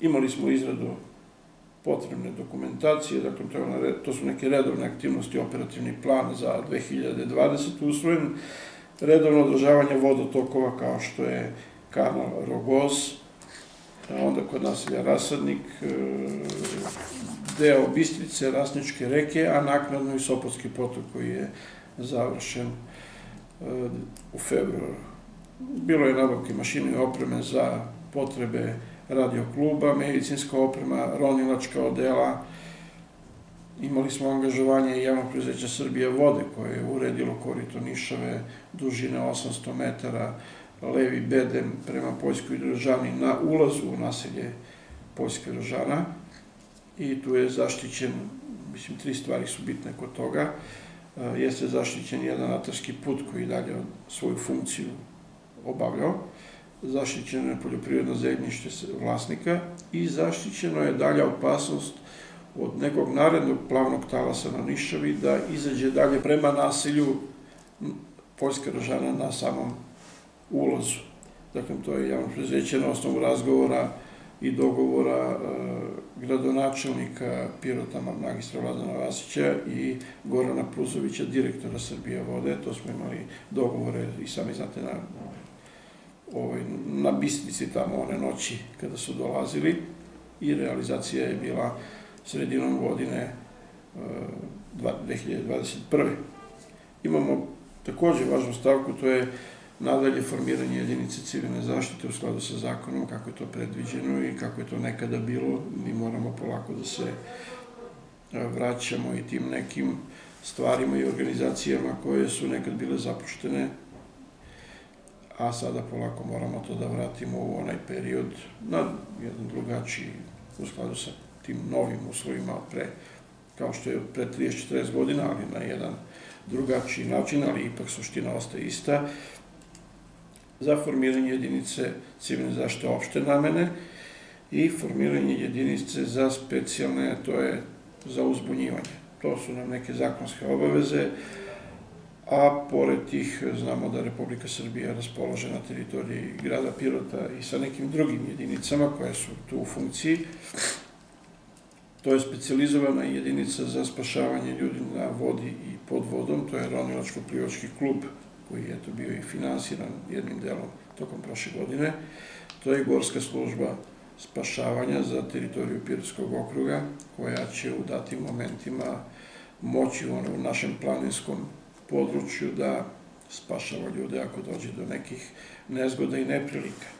Imali smo izradu potrebne dokumentacije, dakle to, to su neke redovne aktivnosti, operativni plan za 2020. usvojen, redovno održavanje vodotokova kao što je kanal Rogoz, onda kod naselja Rasadnik, e, deo Bistrice, Rasničke reke, a naknadno i Sopotski potok koji je završen e, u februaru. Bilo je nabavke mašine i opreme za potrebe radio kluba, medicinska oprema, ronilačka odela, imali smo angažovanje javnog prezeća Srbije vode koje je uredilo korito Nišave dužine 800 metara, levi bedem prema Poljskoj državni na ulazu u naselje Poljske držana i tu je zaštićen, mislim, tri stvari su bitne kod toga, e, jeste zaštićen jedan atarski put koji dalje svoju funkciju obavljao, zaštićeno je poljoprivredno zemljište vlasnika i zaštićeno je dalja opasnost od nekog narednog plavnog talasa na Nišavi da izađe dalje prema nasilju Poljska držana na samom ulazu. Dakle, to je javno prezeće na osnovu razgovora i dogovora e, gradonačelnika Pirota magistra Vladana Vasića i Gorana Puzovića, direktora Srbije vode. To smo imali dogovore i sami znate na, ovaj, na Bistrici tamo one noći kada su dolazili i realizacija je bila sredinom godine 2021. E, Imamo takođe važnu stavku, to je Nadalje, formiranje jedinice civilne zaštite u skladu sa zakonom, kako je to predviđeno i kako je to nekada bilo, mi moramo polako da se vraćamo i tim nekim stvarima i organizacijama koje su nekad bile zapuštene, a sada polako moramo to da vratimo u onaj period na jedan drugačiji, u skladu sa tim novim uslovima pre, kao što je pre 30-40 godina, ali na jedan drugačiji način, ali ipak suština ostaje ista, za formiranje jedinice civilne zaštite opšte namene i formiranje jedinice za specijalne, to je za uzbunjivanje. To su nam neke zakonske obaveze, a pored tih znamo da Republika Srbija raspolože na teritoriji grada Pirota i sa nekim drugim jedinicama koje su tu u funkciji. To je specializovana jedinica za spašavanje ljudi na vodi i pod vodom, to je Ronilačko-plivački klub koji je to bio i finansiran jednim delom tokom prošle godine. To je Gorska služba spašavanja za teritoriju Pirotskog okruga, koja će u datim momentima moći u našem planinskom području da spašava ljude ako dođe do nekih nezgoda i neprilika.